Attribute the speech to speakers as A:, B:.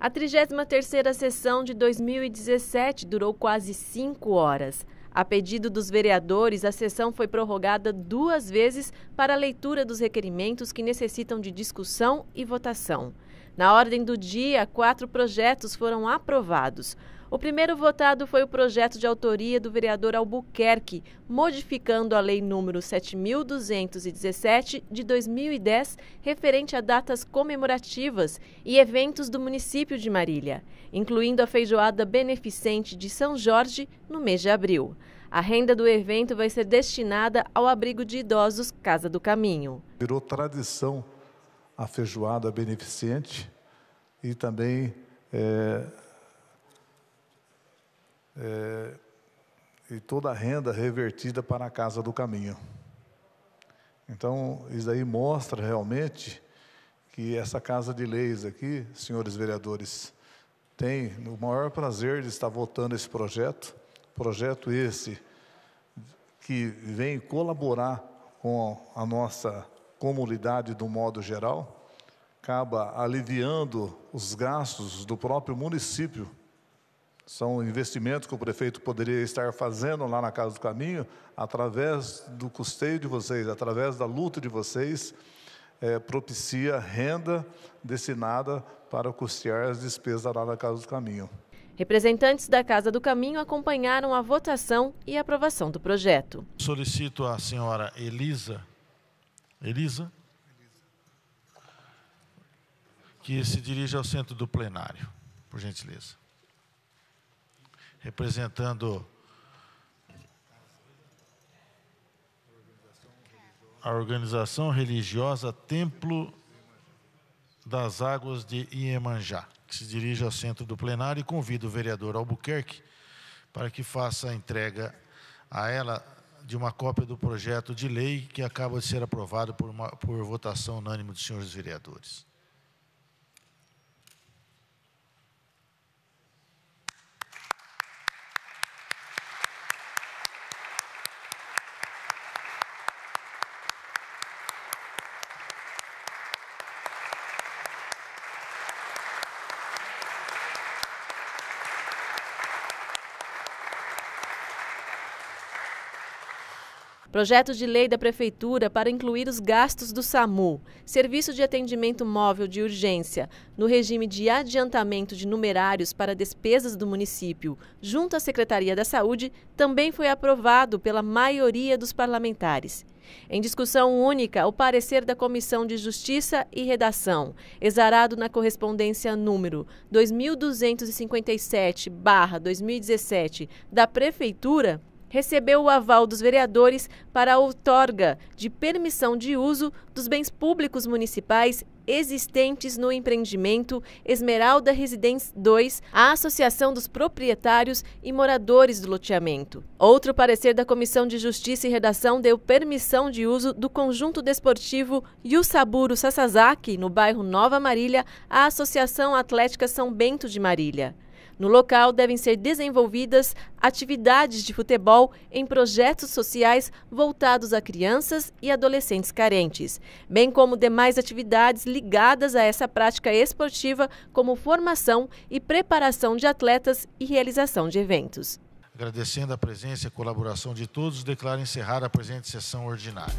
A: A 33ª sessão de 2017 durou quase cinco horas. A pedido dos vereadores, a sessão foi prorrogada duas vezes para a leitura dos requerimentos que necessitam de discussão e votação. Na ordem do dia, quatro projetos foram aprovados. O primeiro votado foi o projeto de autoria do vereador Albuquerque, modificando a Lei número 7217 de 2010, referente a datas comemorativas e eventos do município de Marília, incluindo a feijoada beneficente de São Jorge no mês de abril. A renda do evento vai ser destinada ao abrigo de idosos Casa do Caminho.
B: Virou tradição a feijoada beneficente e também é, é, e toda a renda revertida para a Casa do Caminho. Então, isso aí mostra realmente que essa Casa de Leis aqui, senhores vereadores, tem o maior prazer de estar votando esse projeto, projeto esse que vem colaborar com a nossa comunidade do modo geral, acaba aliviando os gastos do próprio município são investimentos que o prefeito poderia estar fazendo lá na Casa do Caminho, através do custeio de vocês, através da luta de vocês, é, propicia renda destinada para custear as despesas lá na Casa do Caminho.
A: Representantes da Casa do Caminho acompanharam a votação e aprovação do projeto.
C: Solicito à senhora Elisa, Elisa, que se dirija ao centro do plenário, por gentileza representando a organização religiosa Templo das Águas de Iemanjá, que se dirige ao centro do plenário e convida o vereador Albuquerque para que faça a entrega a ela de uma cópia do projeto de lei que acaba de ser aprovado por, uma, por votação unânime dos senhores vereadores.
A: Projeto de lei da Prefeitura para incluir os gastos do SAMU, Serviço de Atendimento Móvel de Urgência, no regime de adiantamento de numerários para despesas do município, junto à Secretaria da Saúde, também foi aprovado pela maioria dos parlamentares. Em discussão única, o parecer da Comissão de Justiça e Redação, exarado na correspondência número 2257-2017 da Prefeitura, recebeu o aval dos vereadores para a outorga de permissão de uso dos bens públicos municipais existentes no empreendimento Esmeralda Residência 2 à Associação dos Proprietários e Moradores do Loteamento. Outro parecer da Comissão de Justiça e Redação deu permissão de uso do conjunto desportivo Yusaburo Sasazaki, no bairro Nova Marília, à Associação Atlética São Bento de Marília. No local devem ser desenvolvidas atividades de futebol em projetos sociais voltados a crianças e adolescentes carentes, bem como demais atividades ligadas a essa prática esportiva, como formação e preparação de atletas e realização de eventos.
C: Agradecendo a presença e colaboração de todos, declaro encerrada a presente sessão ordinária.